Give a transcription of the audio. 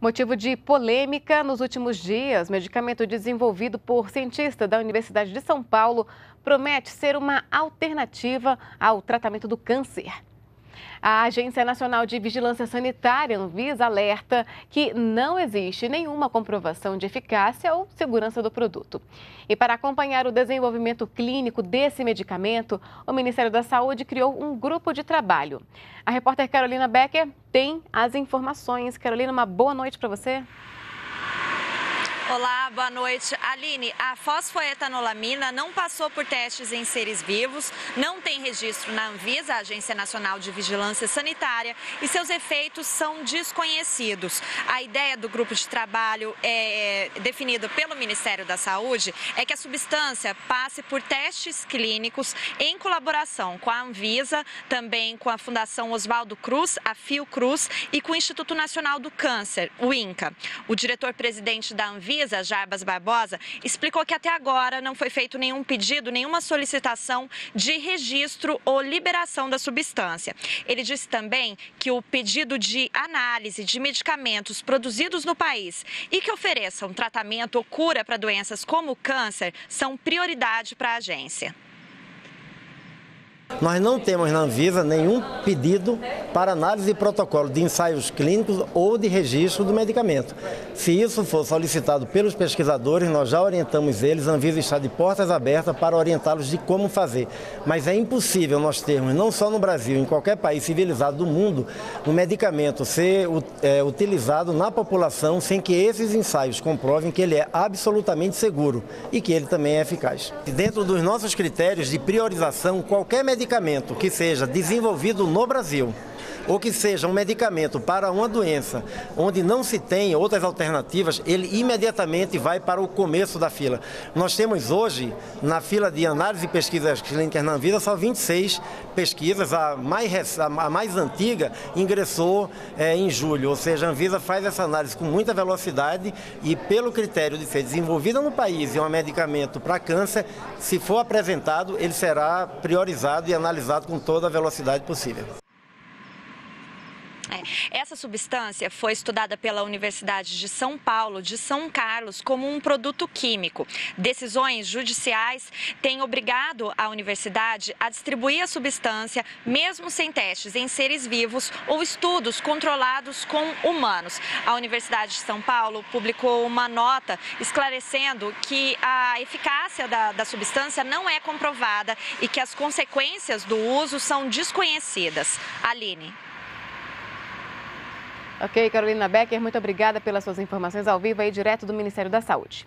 Motivo de polêmica nos últimos dias, medicamento desenvolvido por cientista da Universidade de São Paulo promete ser uma alternativa ao tratamento do câncer. A Agência Nacional de Vigilância Sanitária, Anvisa, alerta que não existe nenhuma comprovação de eficácia ou segurança do produto. E para acompanhar o desenvolvimento clínico desse medicamento, o Ministério da Saúde criou um grupo de trabalho. A repórter Carolina Becker tem as informações. Carolina, uma boa noite para você. Olá, boa noite. Aline, a fosfoetanolamina não passou por testes em seres vivos, não tem registro na Anvisa, Agência Nacional de Vigilância Sanitária, e seus efeitos são desconhecidos. A ideia do grupo de trabalho é, definida pelo Ministério da Saúde é que a substância passe por testes clínicos em colaboração com a Anvisa, também com a Fundação Oswaldo Cruz, a Fiocruz e com o Instituto Nacional do Câncer, o INCA. O diretor-presidente da Anvisa Anvisa, Jarbas Barbosa, explicou que até agora não foi feito nenhum pedido, nenhuma solicitação de registro ou liberação da substância. Ele disse também que o pedido de análise de medicamentos produzidos no país e que ofereçam tratamento ou cura para doenças como o câncer são prioridade para a agência. Nós não temos na Anvisa nenhum pedido para análise de protocolo de ensaios clínicos ou de registro do medicamento. Se isso for solicitado pelos pesquisadores, nós já orientamos eles, a Anvisa está de portas abertas para orientá-los de como fazer. Mas é impossível nós termos, não só no Brasil, em qualquer país civilizado do mundo, um medicamento ser é, utilizado na população sem que esses ensaios comprovem que ele é absolutamente seguro e que ele também é eficaz. Dentro dos nossos critérios de priorização, qualquer medicamento medicamento que seja desenvolvido no Brasil ou que seja um medicamento para uma doença onde não se tem outras alternativas, ele imediatamente vai para o começo da fila. Nós temos hoje, na fila de análise e pesquisas clínicas na Anvisa, só 26 pesquisas. A mais, a mais antiga ingressou é, em julho, ou seja, a Anvisa faz essa análise com muita velocidade e pelo critério de ser desenvolvida no país e um medicamento para câncer, se for apresentado, ele será priorizado e analisado com toda a velocidade possível. É. Essa substância foi estudada pela Universidade de São Paulo, de São Carlos, como um produto químico. Decisões judiciais têm obrigado a universidade a distribuir a substância, mesmo sem testes em seres vivos ou estudos controlados com humanos. A Universidade de São Paulo publicou uma nota esclarecendo que a eficácia da, da substância não é comprovada e que as consequências do uso são desconhecidas. Aline. Ok, Carolina Becker, muito obrigada pelas suas informações ao vivo aí direto do Ministério da Saúde.